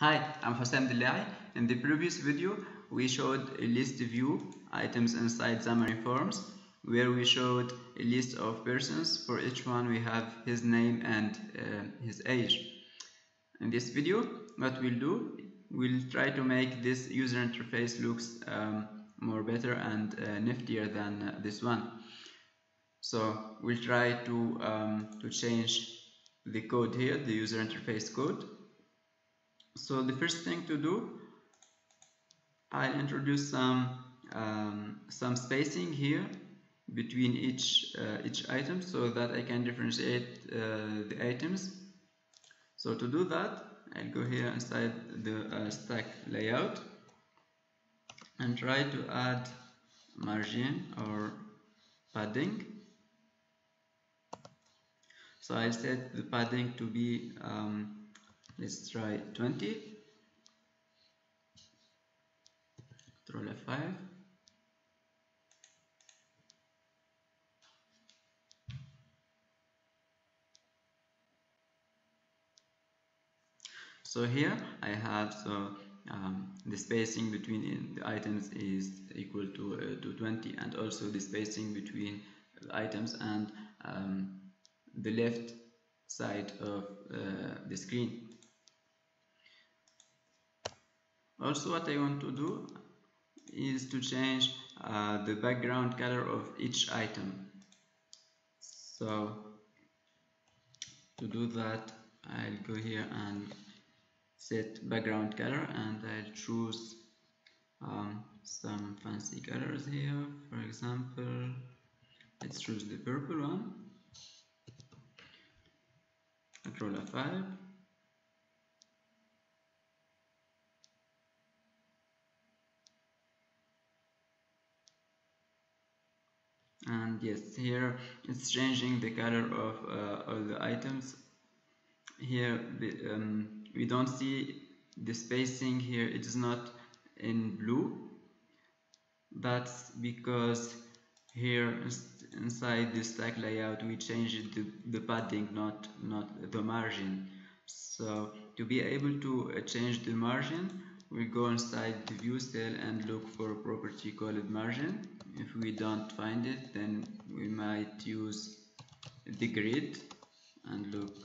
Hi, I'm Houssem Dellai. In the previous video, we showed a list view items inside Xamarin Forms, where we showed a list of persons. For each one, we have his name and uh, his age. In this video, what we'll do, we'll try to make this user interface looks um, more better and uh, niftier than uh, this one. So we'll try to um, to change the code here, the user interface code so the first thing to do I'll introduce some um, some spacing here between each uh, each item so that I can differentiate uh, the items. So to do that I'll go here inside the uh, stack layout and try to add margin or padding. So I'll set the padding to be um, let's try 20 control F5 so here I have so um, the spacing between the items is equal to, uh, to 20 and also the spacing between the items and um, the left side of uh, the screen also what I want to do is to change uh, the background color of each item. So to do that I'll go here and set background color and I'll choose um, some fancy colors here. For example let's choose the purple one. Control F5 and yes here it's changing the color of uh, all the items. Here the, um, we don't see the spacing here. It is not in blue. That's because here inside the stack layout we changed the, the padding not not the margin. So to be able to uh, change the margin we go inside the view cell and look for a property called margin if we don't find it then we might use the grid and look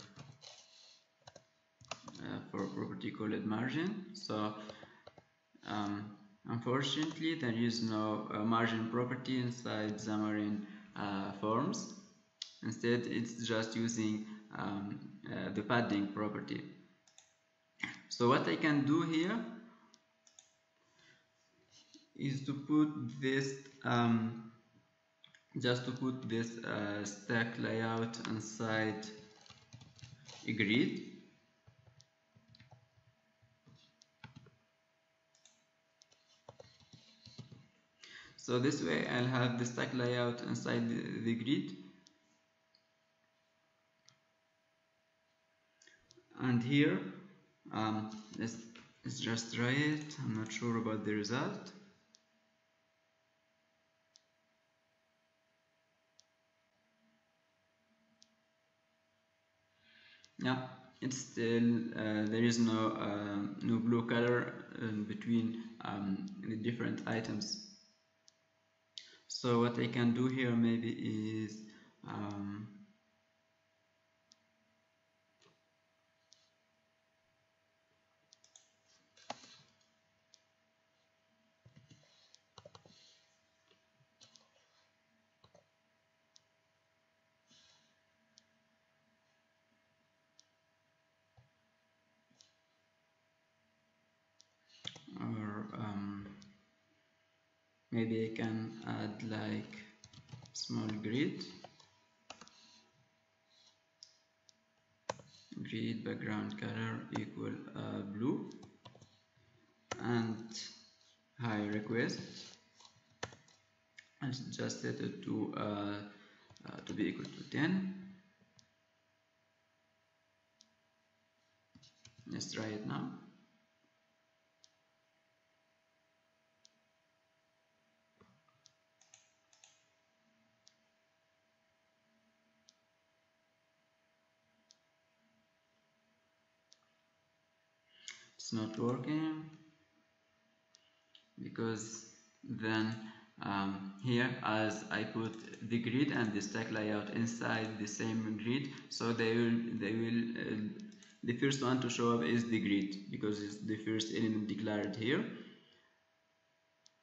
uh, for a property called margin so um, unfortunately there is no uh, margin property inside Xamarin uh, forms. Instead it's just using um, uh, the padding property. So what I can do here is to put this um, just to put this uh, stack layout inside a grid. So this way I'll have the stack layout inside the, the grid. And here um, let's, let's just try it. I'm not sure about the result yeah. It's still uh, there is no uh, no blue color um, between um, the different items. So what I can do here maybe is um, maybe I can add like small grid. Grid background color equal uh, blue. And height request. And just set it to uh, uh, to be equal to 10 let's try it now it's not working because then um, here as I put the grid and the stack layout inside the same grid so they will they will uh, the first one to show up is the grid because it's the first element declared here.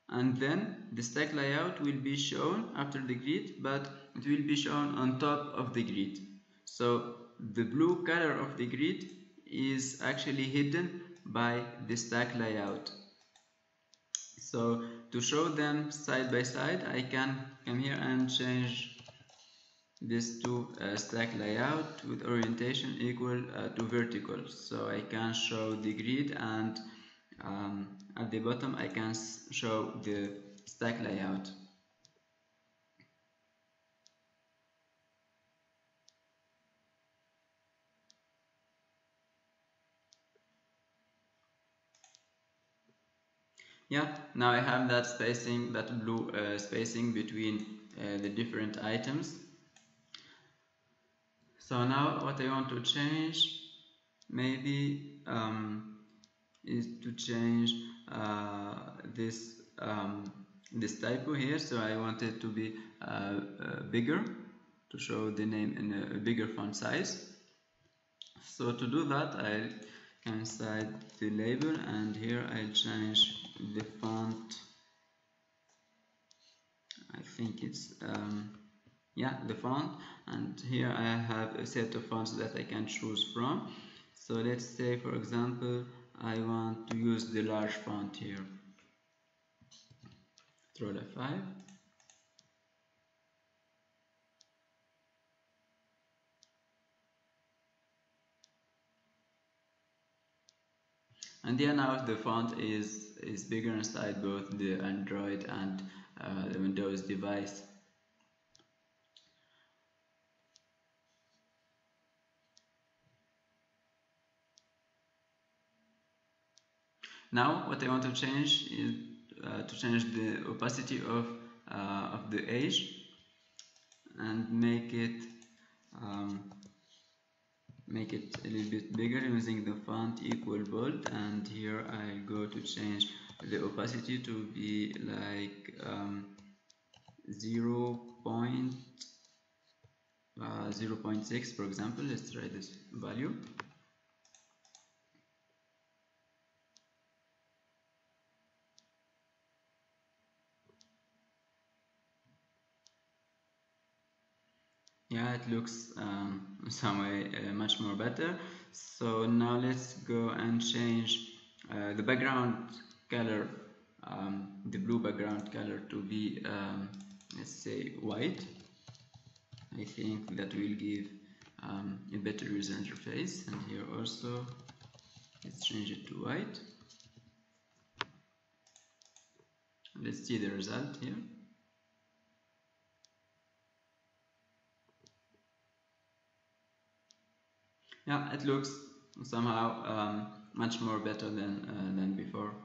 And then the stack layout will be shown after the grid but it will be shown on top of the grid. So the blue color of the grid is actually hidden by the stack layout. So to show them side by side I can come here and change this to uh, stack layout with orientation equal uh, to vertical. So I can show the grid and um, at the bottom I can show the stack layout yeah now I have that spacing that blue uh, spacing between uh, the different items. So now what I want to change maybe um, is to change uh, this um, this typo here. So I want it to be uh, uh, bigger to show the name in a, a bigger font size. So to do that I inside the label and here I'll change the font. I think it's um, yeah the font. And here I have a set of fonts that I can choose from. So let's say for example I want to use the large font here. Control F5 and yeah now the font is is bigger inside both the Android and uh, the Windows device. Now what I want to change is uh, to change the opacity of uh, of the edge and make it um, make it a little bit bigger using the font equal bold and here I'll go to change the opacity to be like um, 0. Point, uh, 0 0.6 for example let's try this value yeah it looks um, some way uh, much more better. So now let's go and change uh, the background color um, the blue background color to be um, let's say white. I think that will give um, a better user interface. And here also let's change it to white. Let's see the result here yeah it looks somehow um, much more better than uh, than before